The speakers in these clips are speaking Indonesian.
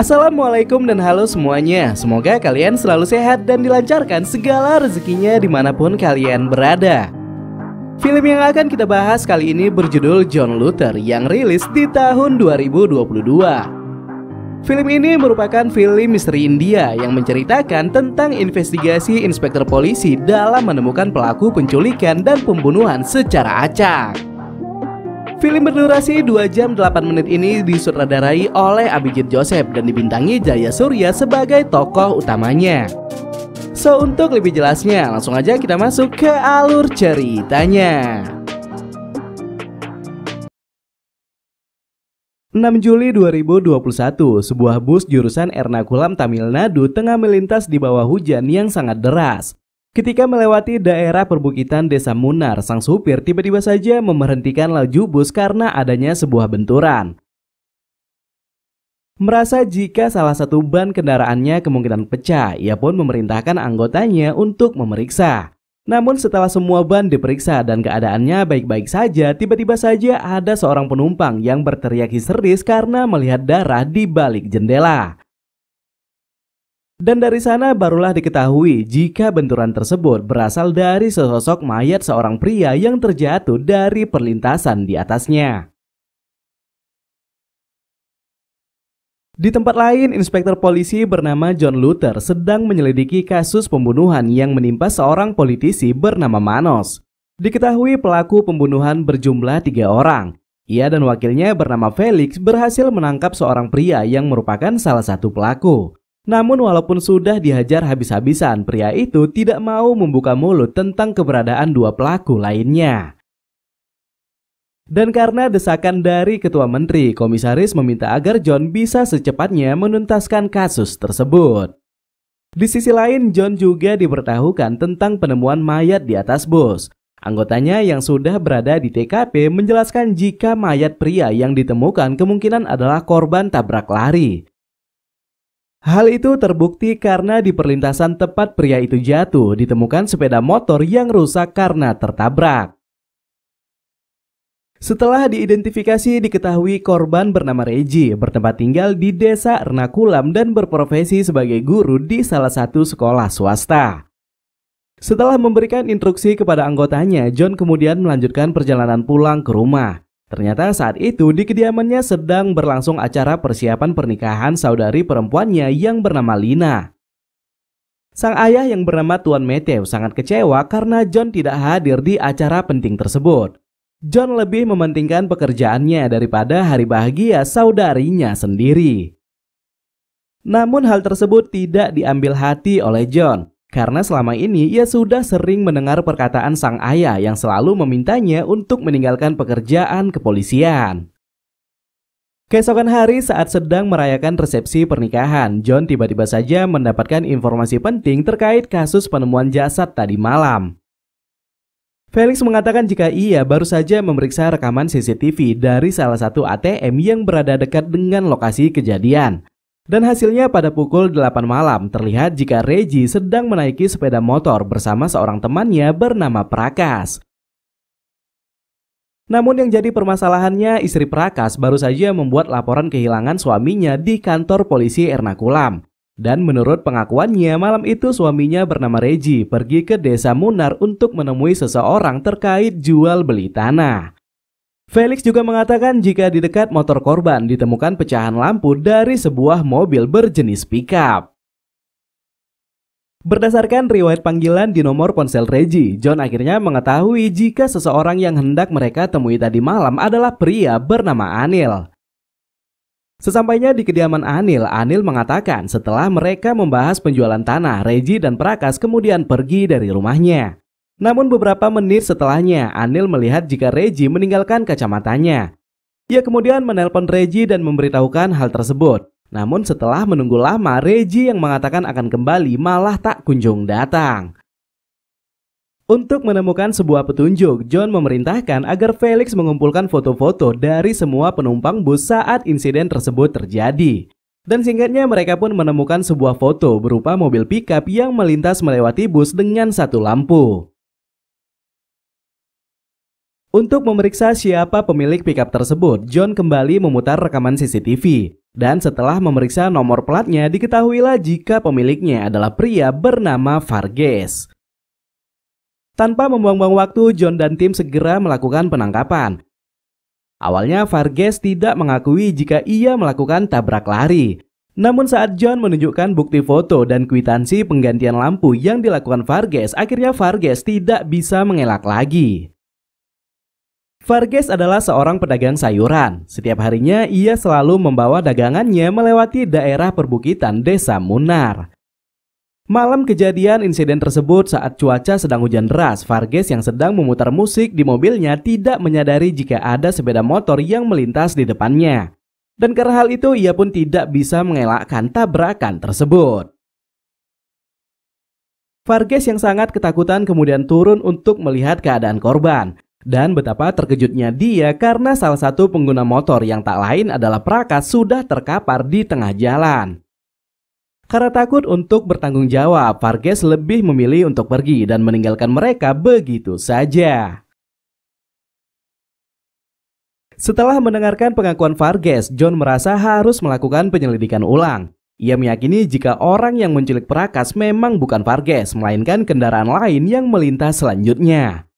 Assalamualaikum dan halo semuanya. Semoga kalian selalu sehat dan dilancarkan segala rezekinya di mana pun kalian berada. Film yang akan kita bahas kali ini berjudul John Luther yang rilis di tahun 2022 Film ini merupakan film misteri India yang menceritakan tentang investigasi inspektur polisi dalam menemukan pelaku penculikan dan pembunuhan secara acak Film berdurasi 2 jam 8 menit ini disutradarai oleh Abhijit Joseph dan dibintangi Jaya Surya sebagai tokoh utamanya. So untuk lebih jelasnya langsung aja kita masuk ke alur ceritanya. 6 Juli 2021, sebuah bus jurusan Ernakulam Tamil Nadu tengah melintas di bawah hujan yang sangat deras. Ketika melewati daerah perbukitan desa Munar, sang supir tiba-tiba saja memberhentikan laju bus karena adanya sebuah benturan. Merasa jika salah satu ban kendaraannya kemungkinan pecah, ia pun memerintahkan anggotanya untuk memeriksa. Namun setelah semua ban diperiksa dan keadaannya baik-baik saja, tiba-tiba saja ada seorang penumpang yang berteriak histeris karena melihat darah di balik jendela. Dan dari sana barulah diketahui jika benturan tersebut berasal dari sesosok mayat seorang pria yang terjatuh dari perlintasan di atasnya. Di tempat lain, inspektur polisi bernama John Luther sedang menyelidiki kasus pembunuhan yang menimpa seorang politisi bernama Manos. Diketahui pelaku pembunuhan berjumlah tiga orang. Ia dan wakilnya bernama Felix berhasil menangkap seorang pria yang merupakan salah satu pelaku. Namun walaupun sudah dihajar habis-habisan, pria itu tidak mau membuka mulut tentang keberadaan dua pelaku lainnya. Dan karena desakan dari ketua menteri, komisaris meminta agar John bisa secepatnya menuntaskan kasus tersebut. Di sisi lain, John juga diberitahukan tentang penemuan mayat di atas bus. Anggotanya yang sudah berada di TKP menjelaskan jika mayat pria yang ditemukan kemungkinan adalah korban tabrak lari. Hal itu terbukti karena di perlintasan tepat pria itu jatuh ditemukan sepeda motor yang rusak karena tertabrak. Setelah diidentifikasi diketahui korban bernama Regi bertempat tinggal di desa Ernakulam dan berprofesi sebagai guru di salah satu sekolah swasta. Setelah memberikan instruksi kepada anggotanya, John kemudian melanjutkan perjalanan pulang ke rumah. Ternyata saat itu di kediamannya sedang berlangsung acara persiapan pernikahan saudari perempuannya yang bernama Lina. Sang ayah yang bernama Tuan Matthew sangat kecewa karena John tidak hadir di acara penting tersebut. John lebih mementingkan pekerjaannya daripada hari bahagia saudarinya sendiri. Namun hal tersebut tidak diambil hati oleh John. Karena selama ini ia sudah sering mendengar perkataan sang ayah yang selalu memintanya untuk meninggalkan pekerjaan kepolisian. Keesokan hari saat sedang merayakan resepsi pernikahan, John tiba-tiba saja mendapatkan informasi penting terkait kasus penemuan jasad tadi malam. Felix mengatakan jika ia baru saja memeriksa rekaman CCTV dari salah satu ATM yang berada dekat dengan lokasi kejadian. Dan hasilnya pada pukul 8 malam terlihat jika Regi sedang menaiki sepeda motor bersama seorang temannya bernama Prakas. Namun yang jadi permasalahannya istri Prakas baru saja membuat laporan kehilangan suaminya di kantor polisi Ernakulam. Dan menurut pengakuannya malam itu suaminya bernama Regi pergi ke desa Munar untuk menemui seseorang terkait jual beli tanah. Felix juga mengatakan jika di dekat motor korban ditemukan pecahan lampu dari sebuah mobil berjenis pickup. Berdasarkan riwayat panggilan di nomor ponsel Regi, John akhirnya mengetahui jika seseorang yang hendak mereka temui tadi malam adalah pria bernama Anil. Sesampainya di kediaman Anil, Anil mengatakan setelah mereka membahas penjualan tanah, Regi dan Prakas kemudian pergi dari rumahnya. Namun beberapa menit setelahnya, Anil melihat jika Regi meninggalkan kacamatanya. Ia kemudian menelpon Regi dan memberitahukan hal tersebut. Namun setelah menunggu lama, Regi yang mengatakan akan kembali malah tak kunjung datang. Untuk menemukan sebuah petunjuk, John memerintahkan agar Felix mengumpulkan foto-foto dari semua penumpang bus saat insiden tersebut terjadi. Dan singkatnya mereka pun menemukan sebuah foto berupa mobil pickup yang melintas melewati bus dengan satu lampu. Untuk memeriksa siapa pemilik pickup tersebut, John kembali memutar rekaman CCTV. Dan setelah memeriksa nomor platnya, diketahuilah jika pemiliknya adalah pria bernama Vargas. Tanpa membuang-buang waktu, John dan tim segera melakukan penangkapan. Awalnya Vargas tidak mengakui jika ia melakukan tabrak lari. Namun saat John menunjukkan bukti foto dan kwitansi penggantian lampu yang dilakukan Vargas, akhirnya Vargas tidak bisa mengelak lagi. Vargas adalah seorang pedagang sayuran. Setiap harinya ia selalu membawa dagangannya melewati daerah perbukitan desa Munar. Malam kejadian insiden tersebut saat cuaca sedang hujan deras, Vargas yang sedang memutar musik di mobilnya tidak menyadari jika ada sepeda motor yang melintas di depannya. Dan karena hal itu ia pun tidak bisa mengelakkan tabrakan tersebut. Vargas yang sangat ketakutan kemudian turun untuk melihat keadaan korban. Dan betapa terkejutnya dia karena salah satu pengguna motor yang tak lain adalah Prakas sudah terkapar di tengah jalan. Karena takut untuk bertanggung jawab, Vargas lebih memilih untuk pergi dan meninggalkan mereka begitu saja. Setelah mendengarkan pengakuan Vargas, John merasa harus melakukan penyelidikan ulang. Ia meyakini jika orang yang menculik Prakas memang bukan Vargas, melainkan kendaraan lain yang melintas selanjutnya.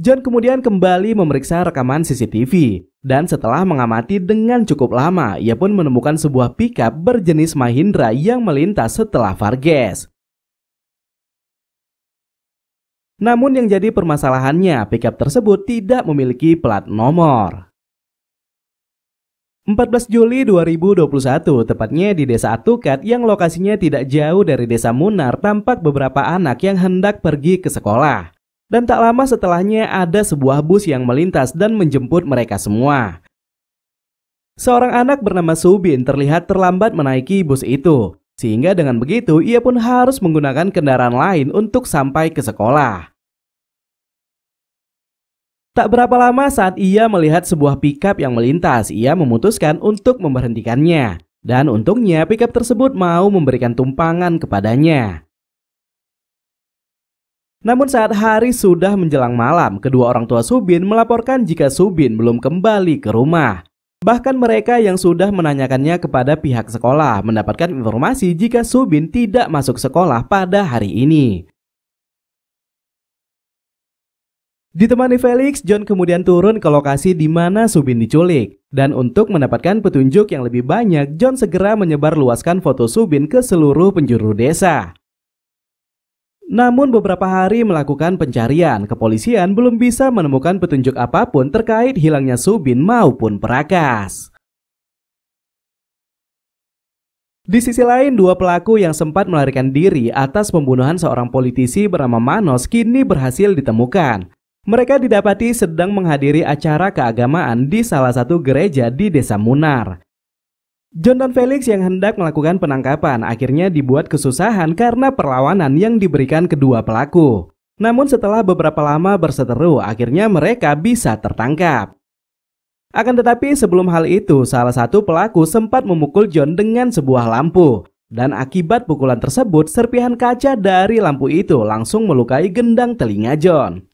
John kemudian kembali memeriksa rekaman CCTV dan setelah mengamati dengan cukup lama, ia pun menemukan sebuah pickup berjenis Mahindra yang melintas setelah Vargas. Namun yang jadi permasalahannya, pickup tersebut tidak memiliki plat nomor. 14 Juli 2021, tepatnya di Desa Atukat yang lokasinya tidak jauh dari Desa Munar, tampak beberapa anak yang hendak pergi ke sekolah. Dan tak lama setelahnya ada sebuah bus yang melintas dan menjemput mereka semua. Seorang anak bernama Subin terlihat terlambat menaiki bus itu, sehingga dengan begitu ia pun harus menggunakan kendaraan lain untuk sampai ke sekolah. Tak berapa lama saat ia melihat sebuah pickup yang melintas, ia memutuskan untuk memberhentikannya. Dan untungnya pickup tersebut mau memberikan tumpangan kepadanya. Namun saat hari sudah menjelang malam, kedua orang tua Subin melaporkan jika Subin belum kembali ke rumah. Bahkan mereka yang sudah menanyakannya kepada pihak sekolah mendapatkan informasi jika Subin tidak masuk sekolah pada hari ini. Ditemani Felix, John kemudian turun ke lokasi di mana Subin diculik. Dan untuk mendapatkan petunjuk yang lebih banyak, John segera menyebar luaskan foto Subin ke seluruh penjuru desa. Namun beberapa hari melakukan pencarian, kepolisian belum bisa menemukan petunjuk apa pun terkait hilangnya Subin maupun Perakas. Di sisi lain, dua pelaku yang sempat melarikan diri atas pembunuhan seorang politisi bernama Manos kini berhasil ditemukan. Mereka didapati sedang menghadiri acara keagamaan di salah satu gereja di Desa Munar. John dan Felix yang hendak melakukan penangkapan akhirnya dibuat kesusahan karena perlawanan yang diberikan kedua pelaku. Namun setelah beberapa lama berseteru, akhirnya mereka bisa tertangkap. Akan tetapi sebelum hal itu, salah satu pelaku sempat memukul John dengan sebuah lampu. Dan akibat pukulan tersebut, serpihan kaca dari lampu itu langsung melukai gendang telinga John.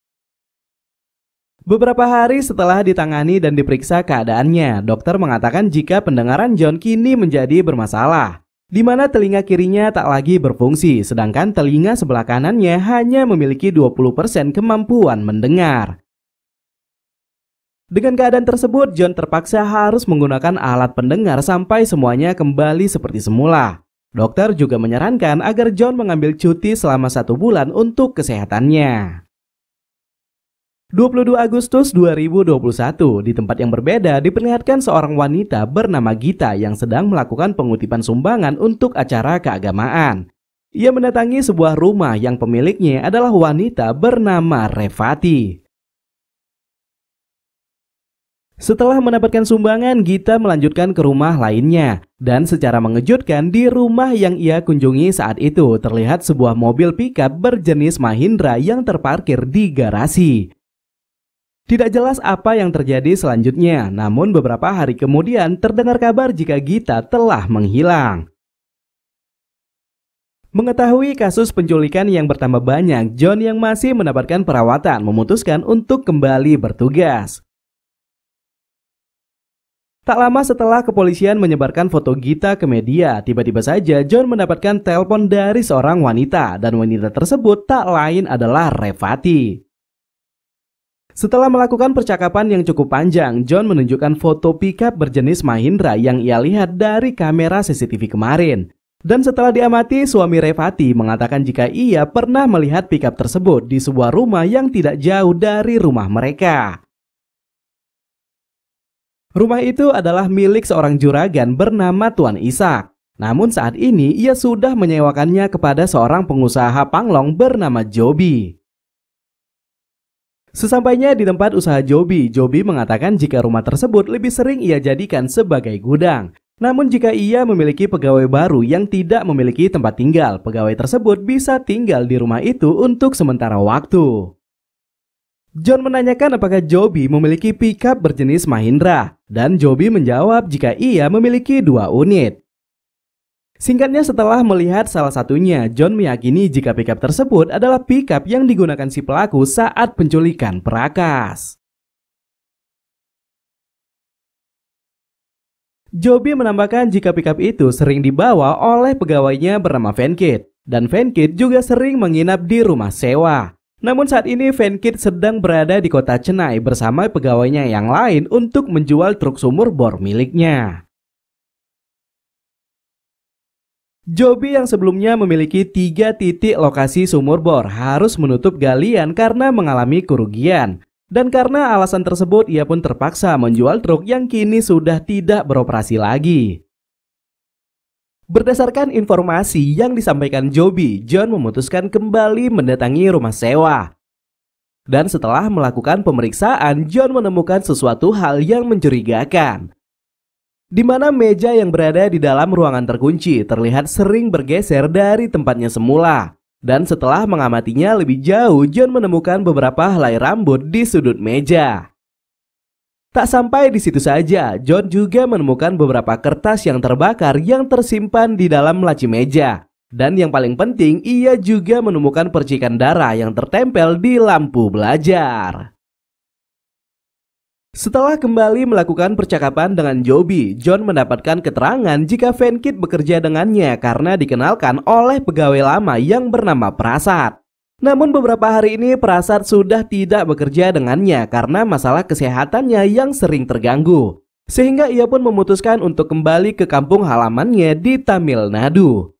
Beberapa hari setelah ditangani dan diperiksa keadaannya, dokter mengatakan jika pendengaran John kini menjadi bermasalah, di mana telinga kirinya tak lagi berfungsi, sedangkan telinga sebelah kanannya hanya memiliki 20% kemampuan mendengar. Dengan keadaan tersebut, John terpaksa harus menggunakan alat pendengar sampai semuanya kembali seperti semula. Dokter juga menyarankan agar John mengambil cuti selama satu bulan untuk kesehatannya. 22 Agustus 2021, di tempat yang berbeda diperlihatkan seorang wanita bernama Gita yang sedang melakukan pengutipan sumbangan untuk acara keagamaan. Ia mendatangi sebuah rumah yang pemiliknya adalah wanita bernama Revati. Setelah mendapatkan sumbangan, Gita melanjutkan ke rumah lainnya. Dan secara mengejutkan, di rumah yang ia kunjungi saat itu terlihat sebuah mobil pickup berjenis Mahindra yang terparkir di garasi. Tidak jelas apa yang terjadi selanjutnya, namun beberapa hari kemudian terdengar kabar jika Gita telah menghilang. Mengetahui kasus penculikan yang bertambah banyak, John yang masih mendapatkan perawatan memutuskan untuk kembali bertugas. Tak lama setelah kepolisian menyebarkan foto Gita ke media, tiba-tiba saja John mendapatkan telepon dari seorang wanita dan wanita tersebut tak lain adalah Revati. Setelah melakukan percakapan yang cukup panjang, John menunjukkan foto pickup berjenis Mahindra yang ia lihat dari kamera CCTV kemarin. Dan setelah diamati, suami Revati mengatakan jika ia pernah melihat pickup tersebut di sebuah rumah yang tidak jauh dari rumah mereka. Rumah itu adalah milik seorang juragan bernama Tuan Ishak. Namun saat ini ia sudah menyewakannya kepada seorang pengusaha panglong bernama Jobi. Sesampainya di tempat usaha Jobi, Jobi mengatakan jika rumah tersebut lebih sering ia jadikan sebagai gudang. Namun jika ia memiliki pegawai baru yang tidak memiliki tempat tinggal, pegawai tersebut bisa tinggal di rumah itu untuk sementara waktu. John menanyakan apakah Joby memiliki pickup berjenis Mahindra dan Joby menjawab jika ia memiliki dua unit. Singkatnya setelah melihat salah satunya, John meyakini jika pickup tersebut adalah pickup yang digunakan si pelaku saat penculikan perakas. Joby menambahkan jika pickup itu sering dibawa oleh pegawainya bernama Venkit dan Venkit juga sering menginap di rumah sewa. Namun saat ini Venkit sedang berada di kota Chennai bersama pegawainya yang lain untuk menjual truk sumur bor miliknya. Joby yang sebelumnya memiliki tiga titik lokasi sumur bor harus menutup galian karena mengalami kerugian. Dan karena alasan tersebut ia pun terpaksa menjual truk yang kini sudah tidak beroperasi lagi. Berdasarkan informasi yang disampaikan Joby, John memutuskan kembali mendatangi rumah sewa. Dan setelah melakukan pemeriksaan, John menemukan sesuatu hal yang mencurigakan. Di mana meja yang berada di dalam ruangan terkunci terlihat sering bergeser dari tempatnya semula. Dan setelah mengamatinya lebih jauh, John menemukan beberapa helai rambut di sudut meja. Tak sampai di situ saja, John juga menemukan beberapa kertas yang terbakar yang tersimpan di dalam laci meja. Dan yang paling penting, ia juga menemukan percikan darah yang tertempel di lampu belajar. Setelah kembali melakukan percakapan dengan Joby, John mendapatkan keterangan jika Venkit bekerja dengannya karena dikenalkan oleh pegawai lama yang bernama Prasad. Namun beberapa hari ini Prasad sudah tidak bekerja dengannya karena masalah kesehatannya yang sering terganggu. Sehingga ia pun memutuskan untuk kembali ke kampung halamannya di Tamil Nadu.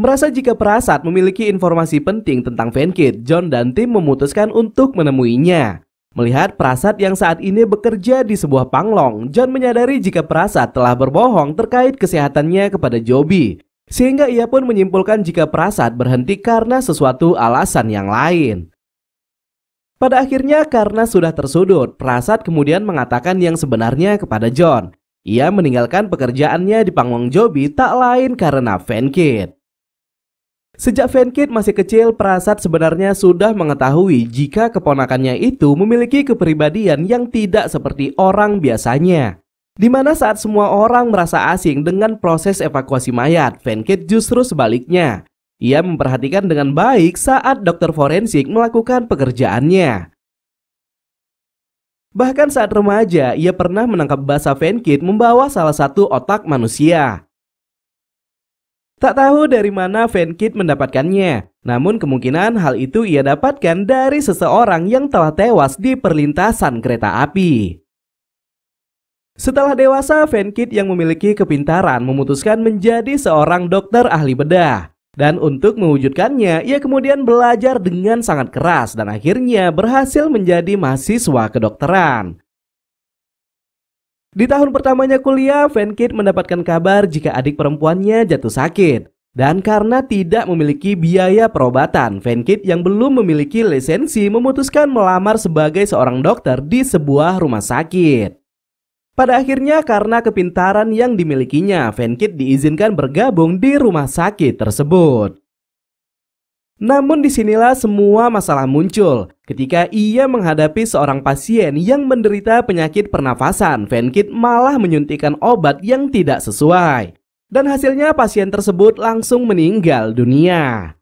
Merasa jika Prasad memiliki informasi penting tentang Venkit, John dan tim memutuskan untuk menemuinya. Melihat Prasad yang saat ini bekerja di sebuah panglong, John menyadari jika Prasad telah berbohong terkait kesehatannya kepada Joby sehingga ia pun menyimpulkan jika Prasad berhenti karena sesuatu alasan yang lain. Pada akhirnya karena sudah tersudut, Prasad kemudian mengatakan yang sebenarnya kepada John. Ia meninggalkan pekerjaannya di Pangwang Jobi tak lain karena Venkit. Sejak Venkit masih kecil, Prasad sebenarnya sudah mengetahui jika keponakannya itu memiliki kepribadian yang tidak seperti orang biasanya. Di mana saat semua orang merasa asing dengan proses evakuasi mayat, Venkit justru sebaliknya. Ia memperhatikan dengan baik saat dokter forensik melakukan pekerjaannya. Bahkan saat remaja, ia pernah menangkap basa Venkit membawa salah satu otak manusia. Tak tahu dari mana Venkit mendapatkannya, namun kemungkinan hal itu ia dapatkan dari seseorang yang telah tewas di perlintasan kereta api. Setelah dewasa, Venkit yang memiliki kepintaran memutuskan menjadi seorang dokter ahli bedah. Dan untuk mewujudkannya, ia kemudian belajar dengan sangat keras dan akhirnya berhasil menjadi mahasiswa kedokteran. Di tahun pertamanya kuliah, Venkit mendapatkan kabar jika adik perempuannya jatuh sakit. Dan karena tidak memiliki biaya perobatan, Venkit yang belum memiliki lisensi memutuskan melamar sebagai seorang dokter di sebuah rumah sakit. Pada akhirnya karena kepintaran yang dimilikinya, Venkit diizinkan bergabung di rumah sakit tersebut. Namun di sinilah semua masalah muncul ketika ia menghadapi seorang pasien yang menderita penyakit pernafasan. Venkit malah menyuntikkan obat yang tidak sesuai. Dan hasilnya pasien tersebut langsung meninggal dunia.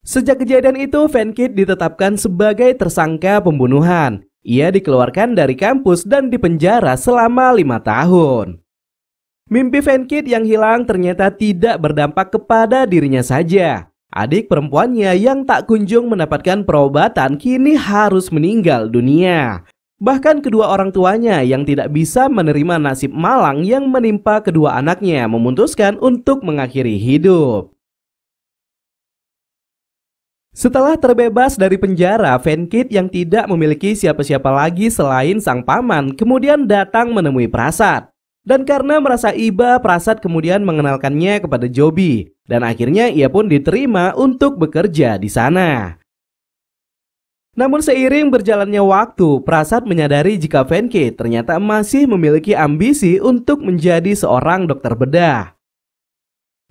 Sejak kejadian itu, Venkit ditetapkan sebagai tersangka pembunuhan. Ia dikeluarkan dari kampus dan dipenjara selama lima tahun. Mimpi Venkit yang hilang ternyata tidak berdampak kepada dirinya saja. Adik perempuannya yang tak kunjung mendapatkan perobatan kini harus meninggal dunia. Bahkan kedua orang tuanya yang tidak bisa menerima nasib malang yang menimpa kedua anaknya memutuskan untuk mengakhiri hidup. Setelah terbebas dari penjara, Venkit yang tidak memiliki siapa-siapa lagi selain sang paman kemudian datang menemui Prasad. Dan karena merasa iba, Prasad kemudian mengenalkannya kepada Jobi. Dan akhirnya ia pun diterima untuk bekerja di sana. Namun seiring berjalannya waktu, Prasad menyadari jika Venkit ternyata masih memiliki ambisi untuk menjadi seorang dokter bedah.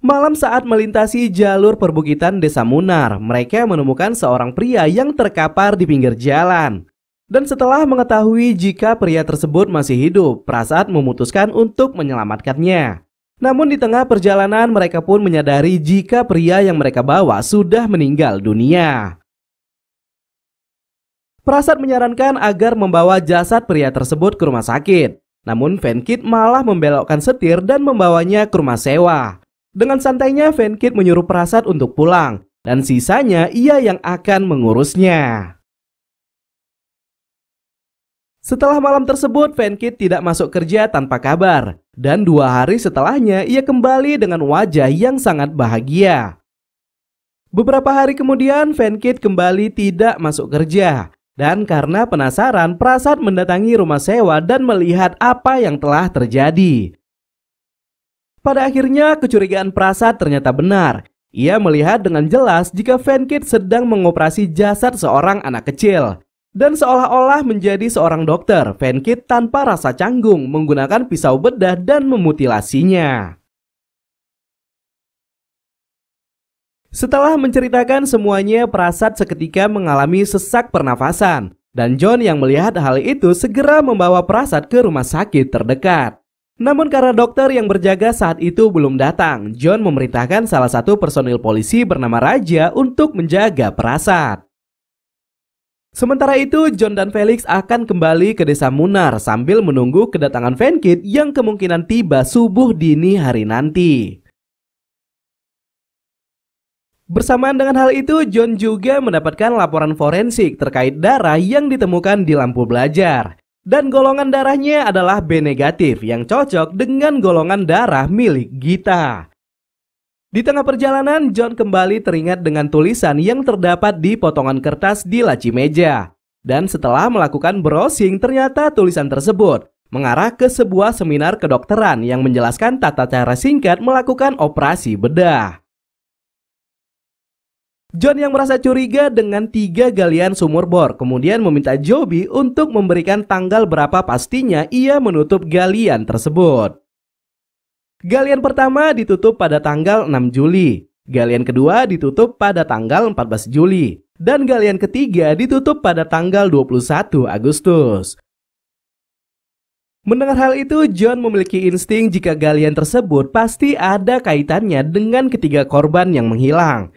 Malam saat melintasi jalur perbukitan desa Munar, mereka menemukan seorang pria yang terkapar di pinggir jalan. Dan setelah mengetahui jika pria tersebut masih hidup, Prasad memutuskan untuk menyelamatkannya. Namun di tengah perjalanan mereka pun menyadari jika pria yang mereka bawa sudah meninggal dunia. Prasad menyarankan agar membawa jasad pria tersebut ke rumah sakit. Namun Venkit malah membelokkan setir dan membawanya ke rumah sewa. Dengan santainya Venkit menyuruh Prasad untuk pulang dan sisanya ia yang akan mengurusnya. Setelah malam tersebut, Venkit tidak masuk kerja tanpa kabar. Dan dua hari setelahnya, ia kembali dengan wajah yang sangat bahagia. Beberapa hari kemudian, Venkit kembali tidak masuk kerja. Dan karena penasaran, Prasad mendatangi rumah sewa dan melihat apa yang telah terjadi. Pada akhirnya kecurigaan Prasad ternyata benar. Ia melihat dengan jelas jika Venkit sedang mengoperasi jasad seorang anak kecil. Dan seolah-olah menjadi seorang dokter, Venkit tanpa rasa canggung menggunakan pisau bedah dan memutilasinya. Setelah menceritakan semuanya, Prasad seketika mengalami sesak pernafasan. Dan John yang melihat hal itu segera membawa Prasad ke rumah sakit terdekat. Namun karena dokter yang berjaga saat itu belum datang, John memerintahkan salah satu personil polisi bernama Raja untuk menjaga Prasad. Sementara itu, John dan Felix akan kembali ke desa Munar sambil menunggu kedatangan Venkit yang kemungkinan tiba subuh dini hari nanti. Bersamaan dengan hal itu, John juga mendapatkan laporan forensik terkait darah yang ditemukan di lampu belajar. Dan golongan darahnya adalah B negatif yang cocok dengan golongan darah milik Gita. Di tengah perjalanan, John kembali teringat dengan tulisan yang terdapat di potongan kertas di laci meja. Dan setelah melakukan browsing, ternyata tulisan tersebut mengarah ke sebuah seminar kedokteran yang menjelaskan tata cara singkat melakukan operasi bedah. John yang merasa curiga dengan tiga galian sumur bor kemudian meminta Joby untuk memberikan tanggal berapa pastinya ia menutup galian tersebut. Galian pertama ditutup pada tanggal 6 Juli, galian kedua ditutup pada tanggal 14 Juli, dan galian ketiga ditutup pada tanggal 21 Agustus. Mendengar hal itu, John memiliki insting jika galian tersebut pasti ada kaitannya dengan ketiga korban yang menghilang.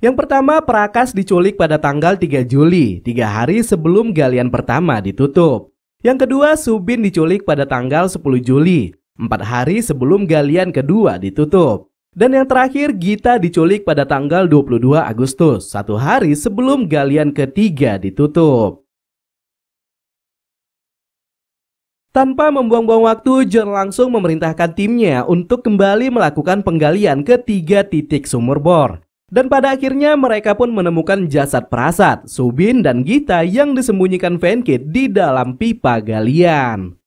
Yang pertama, Prakas diculik pada tanggal 3 Juli, tiga hari sebelum galian pertama ditutup. Yang kedua, Subin diculik pada tanggal 10 Juli, empat hari sebelum galian kedua ditutup. Dan yang terakhir, Gita diculik pada tanggal 22 Agustus, satu hari sebelum galian ketiga ditutup. Tanpa membuang-buang waktu, John langsung memerintahkan timnya untuk kembali melakukan penggalian ke tiga titik sumur bor. Dan pada akhirnya mereka pun menemukan jasad Prasad, Subin, dan Gita yang disembunyikan Venkit di dalam pipa galian.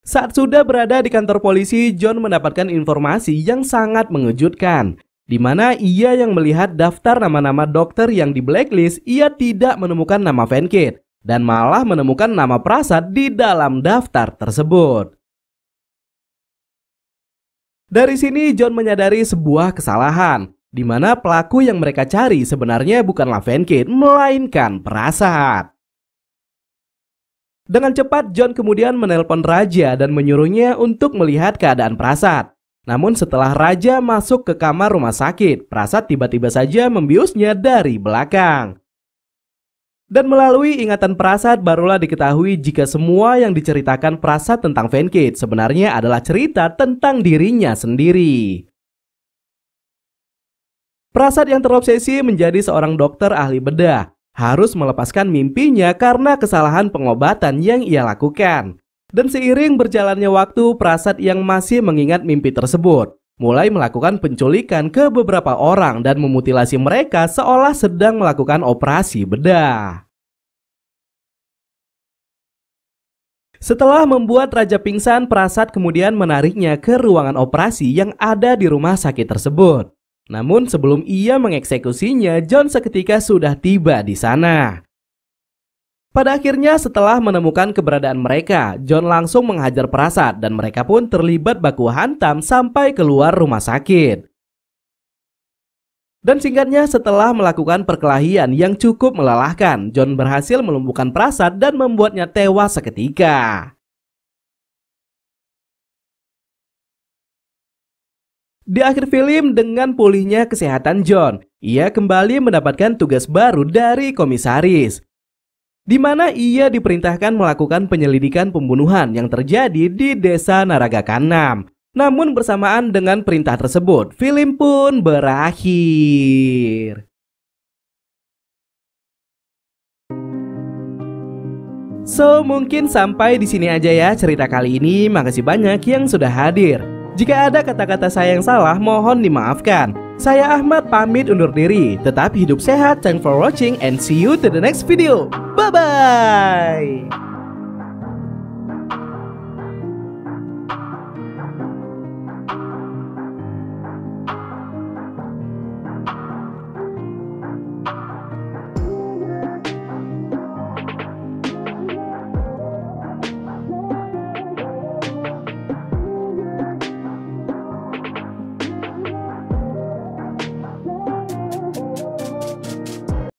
Saat sudah berada di kantor polisi, John mendapatkan informasi yang sangat mengejutkan. Di mana ia yang melihat daftar nama-nama dokter yang di blacklist, ia tidak menemukan nama Venkit. Dan malah menemukan nama Prasad di dalam daftar tersebut. Dari sini John menyadari sebuah kesalahan, di mana pelaku yang mereka cari sebenarnya bukanlah Venkit, melainkan Prasad. Dengan cepat John kemudian menelpon Raja dan menyuruhnya untuk melihat keadaan Prasad. Namun setelah Raja masuk ke kamar rumah sakit, Prasad tiba-tiba saja membiusnya dari belakang. Dan melalui ingatan Prasad barulah diketahui jika semua yang diceritakan Prasad tentang Fankit sebenarnya adalah cerita tentang dirinya sendiri. Prasad yang terobsesi menjadi seorang dokter ahli bedah harus melepaskan mimpinya karena kesalahan pengobatan yang ia lakukan. Dan seiring berjalannya waktu, Prasad yang masih mengingat mimpi tersebut mulai melakukan penculikan ke beberapa orang dan memutilasi mereka seolah sedang melakukan operasi bedah. Setelah membuat Raja pingsan, Prasad kemudian menariknya ke ruangan operasi yang ada di rumah sakit tersebut. Namun sebelum ia mengeksekusinya, John seketika sudah tiba di sana. Pada akhirnya setelah menemukan keberadaan mereka, John langsung menghajar Prasad dan mereka pun terlibat baku hantam sampai keluar rumah sakit. Dan singkatnya setelah melakukan perkelahian yang cukup melelahkan, John berhasil melumpuhkan Prasad dan membuatnya tewas seketika. Di akhir film dengan pulihnya kesehatan John, ia kembali mendapatkan tugas baru dari komisaris di mana ia diperintahkan melakukan penyelidikan pembunuhan yang terjadi di desa Naraga Kanam. Namun bersamaan dengan perintah tersebut, film pun berakhir. So, mungkin sampai di sini aja ya cerita kali ini. Makasih banyak yang sudah hadir. Jika ada kata-kata saya yang salah, mohon dimaafkan. Saya Ahmad pamit undur diri. Tetap hidup sehat. Thanks for watching and see you to the next video. Bye bye.